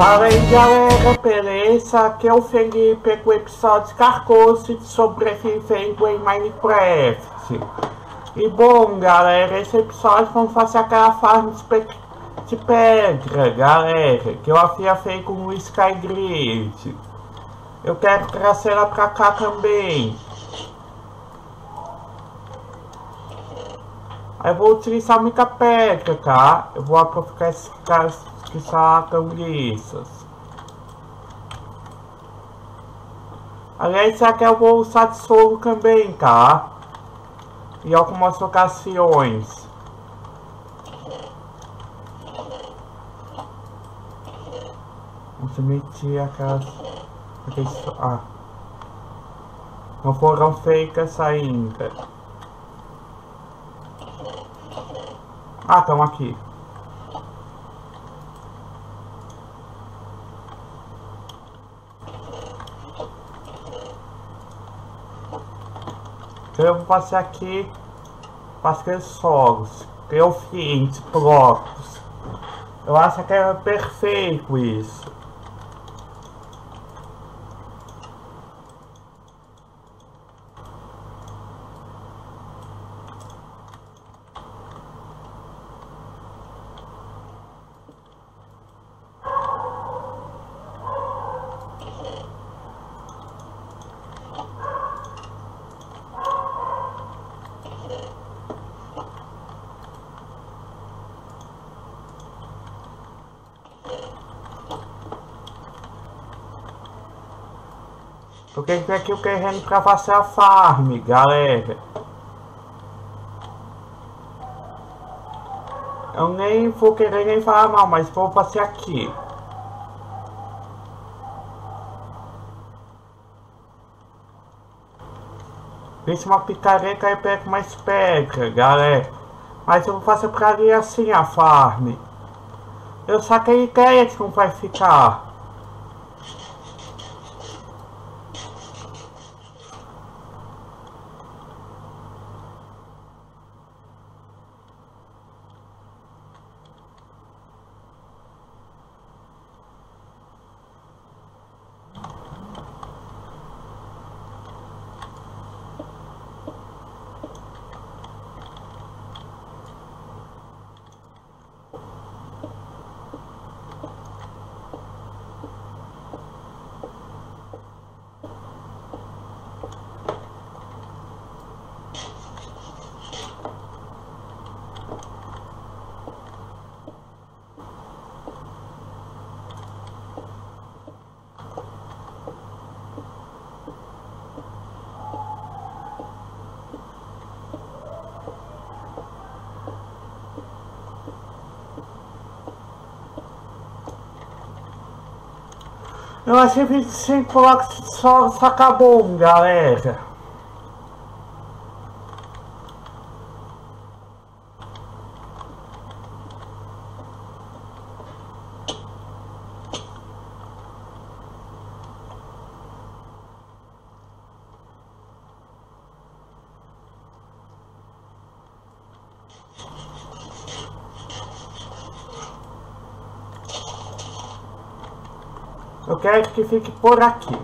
Fala aí galera, beleza? Aqui é o Felipe com o episódio Carcoso de sobrevivendo em Minecraft. E bom galera, esse episódio vamos fazer aquela farm de pedra, galera, que eu havia feito no Skygrid. Eu quero trazer ela pra cá também. Aí eu vou utilizar muita pedra, tá? Eu vou aproveitar esses caras que sacam lisas. Aliás, aqui eu vou usar de solo também, tá? Em algumas ocasiões. Vamos meter aquelas... aqueles... Ah. Não foram feitas ainda. Ah, estão aqui. Eu vou passar aqui para aqueles solos, fiz próprios. Eu acho que é perfeito isso. Porque tem aqui o querendo pra fazer a farm, galera. Eu nem vou querer nem falar mal, mas vou fazer aqui. Fiz uma picareta e pego mais pedra, galera. Mas eu vou fazer pra ali assim a farm. Eu saquei ideia de como vai ficar. Eu achei 25 coloca só, só acabou, galera. Eu quero que fique por aqui.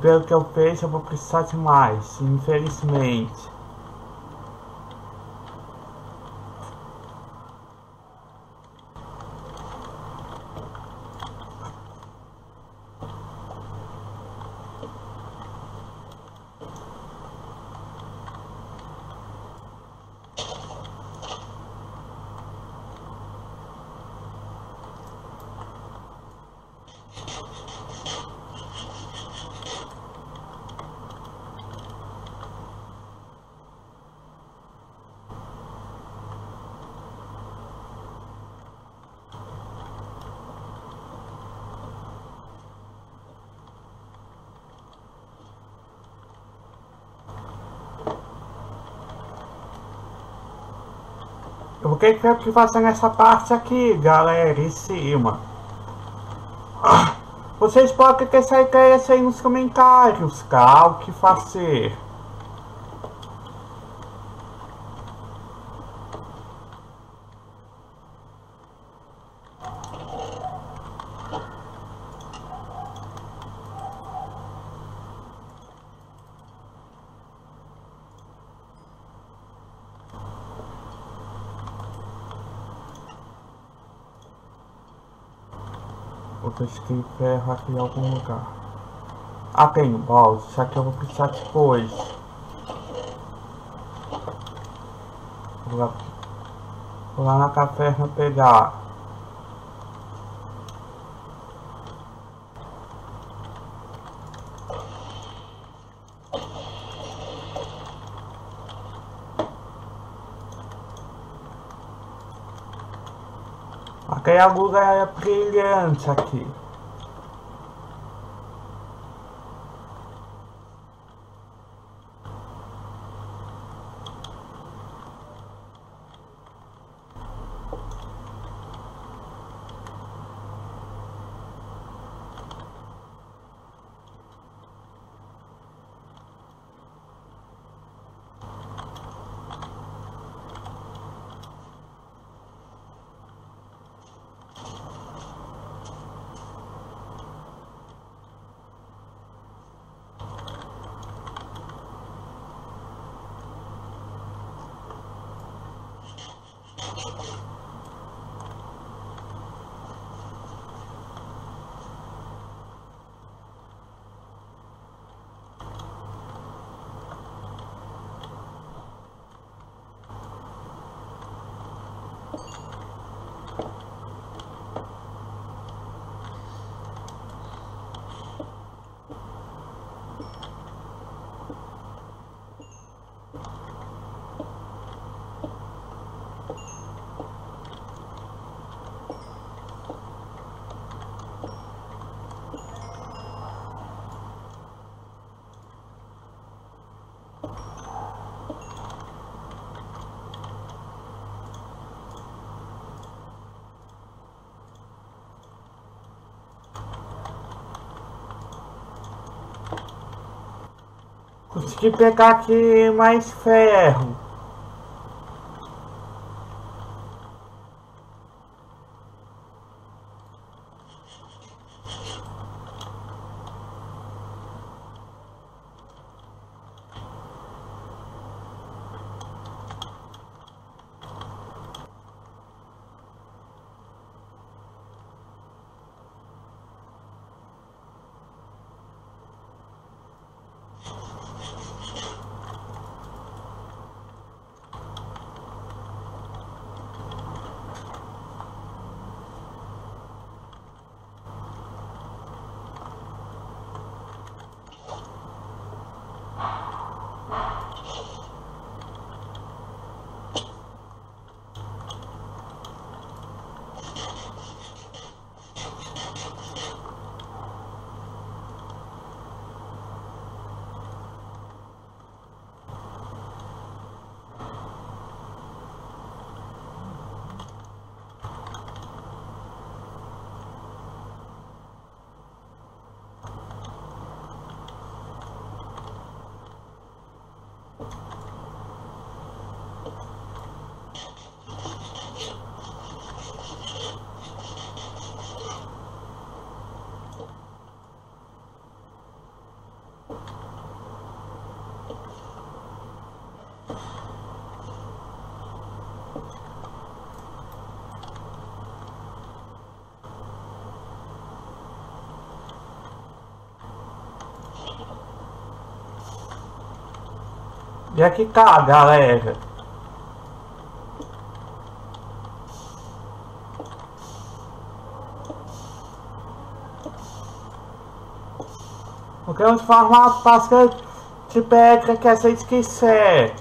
Pelo que eu vejo, eu vou precisar de mais, infelizmente. O que que eu que fazer nessa parte aqui, galera, em cima? Ah, vocês podem ter essa ideia aí nos comentários, tá? O que fazer? Vou ferro aqui em algum lugar. Ah, tem um balde. Isso aqui eu vou precisar depois. Vou lá, vou lá na caverna pegar. Aqui a luz é brilhante aqui. Consegui pegar aqui mais ferro. E aqui cá, galera. Porque os formatos passam de pedra que essa esquecer.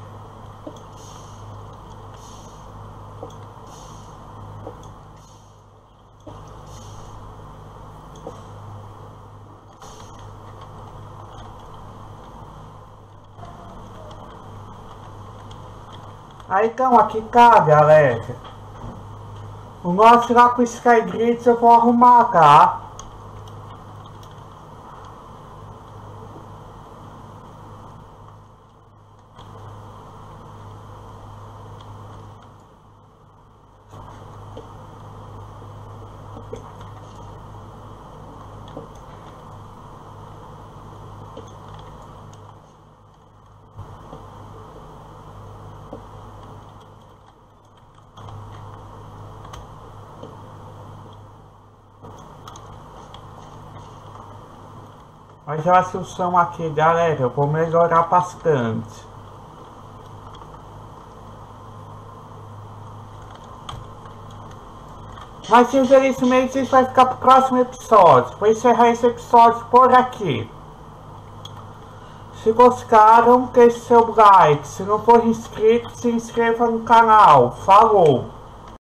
Aí então, aqui tá, galera. O nosso lá com o Sky Grids eu vou arrumar, tá? Mas acho que o som aqui, galera, eu vou melhorar bastante. Mas infelizmente isso vai ficar pro próximo episódio. Vou encerrar esse episódio por aqui. Se gostaram, deixe seu like. Se não for inscrito, se inscreva no canal. Falou!